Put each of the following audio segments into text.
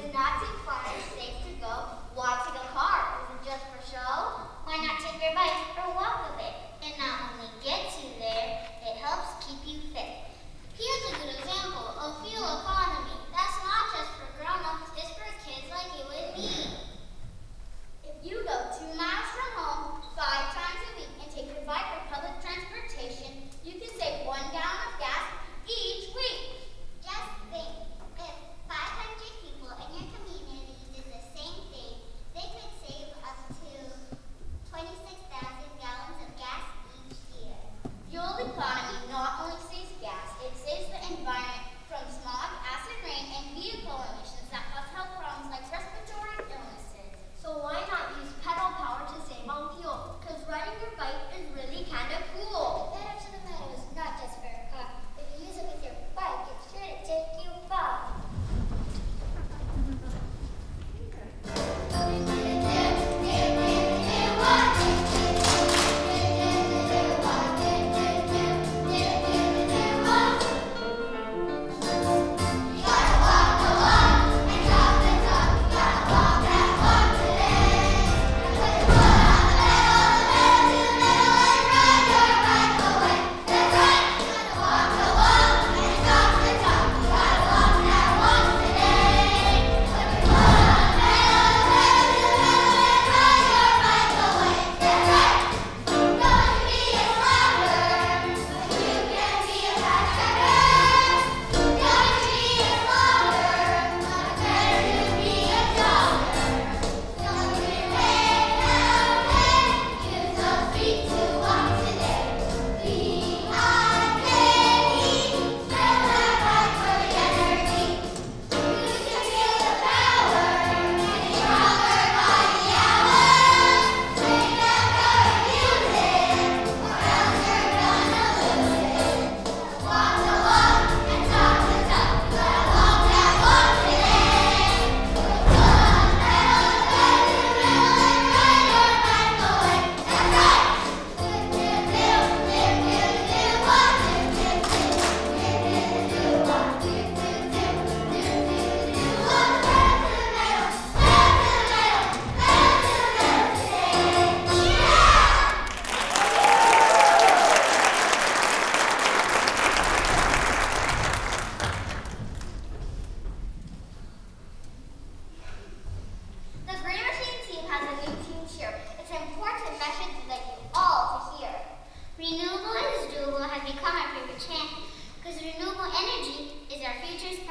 the Nazi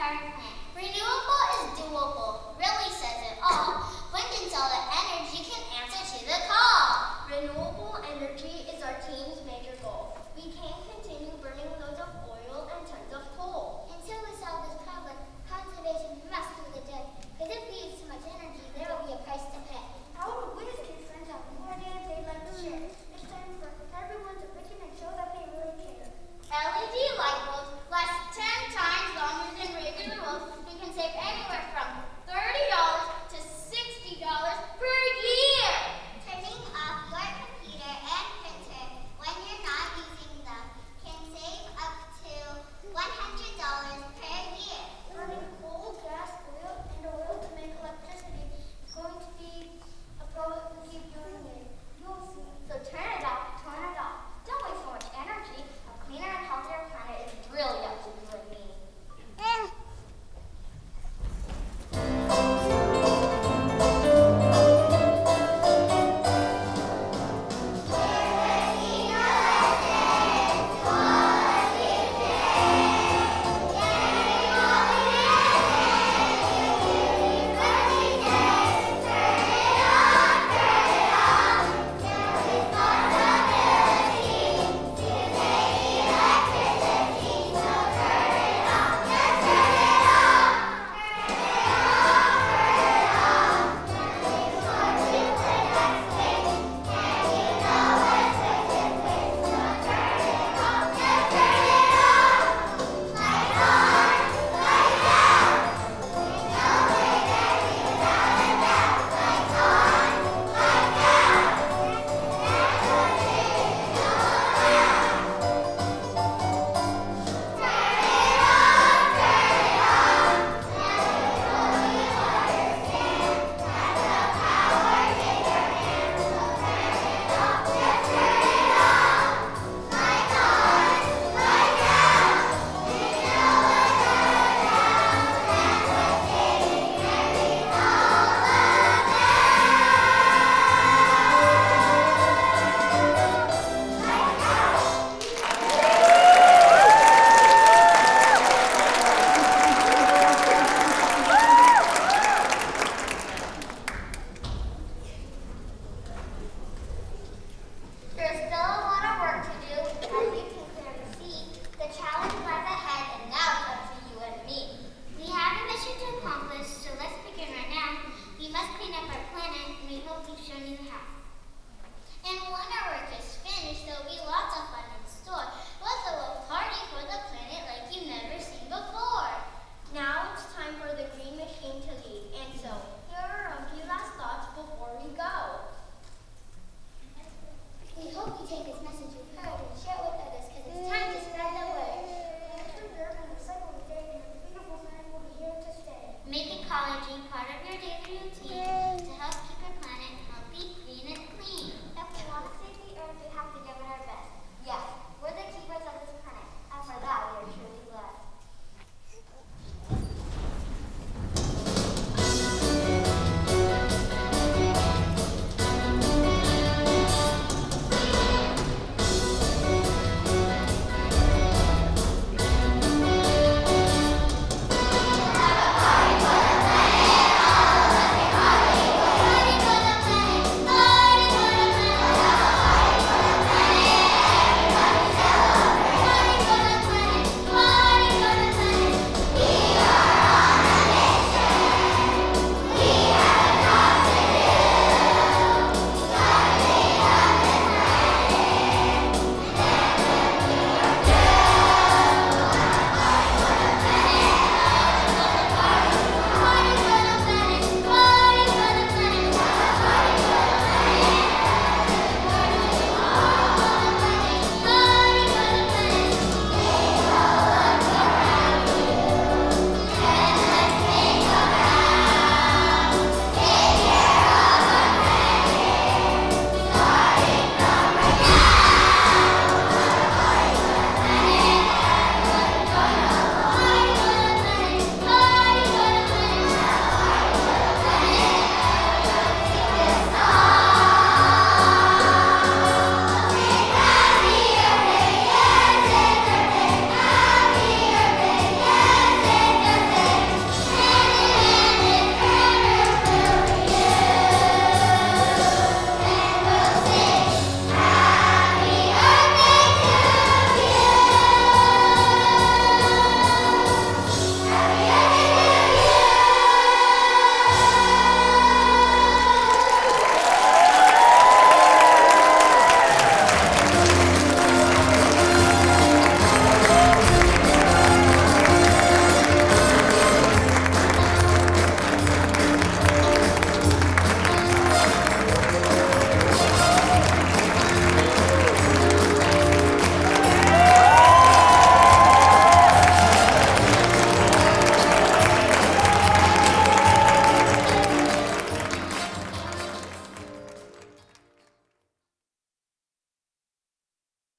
tired of.